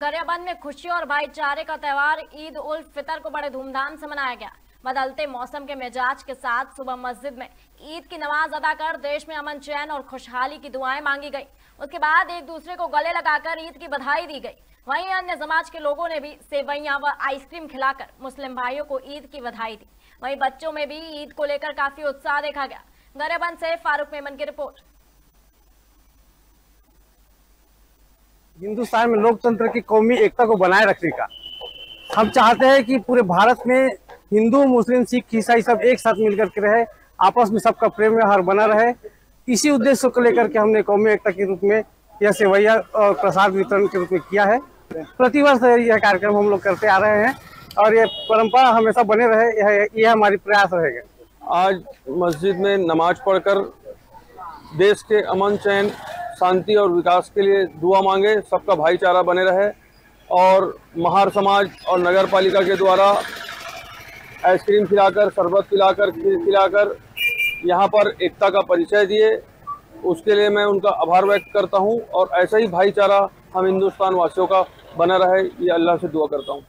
गरियाबंद में खुशी और भाईचारे का त्यौहार ईद उल फितर को बड़े धूमधाम से मनाया गया। बदलते मौसम के मिजाज के साथ सुबह मस्जिद में ईद की नमाज़ अदा कर देश में अमन चैन और खुशहाली की दुआएँ मांगी गई। उसके बाद एक दूसरे को गले लगाकर ईद की बधाई दी गई। वहीं अन्य समाज के लोगों ने भी सेवैया व आइसक्रीम खिलाकर मुस्लिम भाइयों को ईद की बधाई दी। वहीं बच्चों में भी ईद को लेकर काफ़ी उत्साह देखा गया। गरियाबंद से फारूक मेमन की रिपोर्ट। हिंदुस्तान में लोकतंत्र की कौमी एकता को बनाए रखने का। हम चाहते हैं कि पूरे भारत में हिंदू, मुस्लिम, सिख, ईसाई सब एक साथ मिलकर के रहे, आपस में सबका प्रेम व्यवहार बना रहे। इसी उद्देश्य को लेकर के हमने कौमी एकता के रूप में यह सेवैया और प्रसाद वितरण के रूप में किया है। प्रतिवर्ष यह कार्यक्रम हम लोग करते आ रहे हैं और ये परंपरा हमेशा बने रहे, यह यह हमारी प्रयास रहेगा। आज मस्जिद में नमाज़ पढ़कर देश के अमन चैन शांति और विकास के लिए दुआ मांगे, सबका भाईचारा बने रहे और महार समाज और नगर पालिका के द्वारा आइसक्रीम खिलाकर, शरबत पिलाकर, खीर खिलाकर यहाँ पर एकता का परिचय दिए। उसके लिए मैं उनका आभार व्यक्त करता हूँ और ऐसा ही भाईचारा हम हिंदुस्तान वासियों का बना रहे, ये अल्लाह से दुआ करता हूँ।